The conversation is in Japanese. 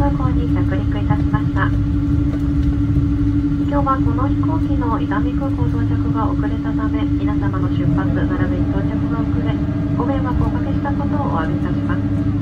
空港に着陸いたしました今日はこの飛行機の伊丹空港到着が遅れたため皆様の出発並びに到着が遅れご迷惑をおかけしたことをお詫びいたします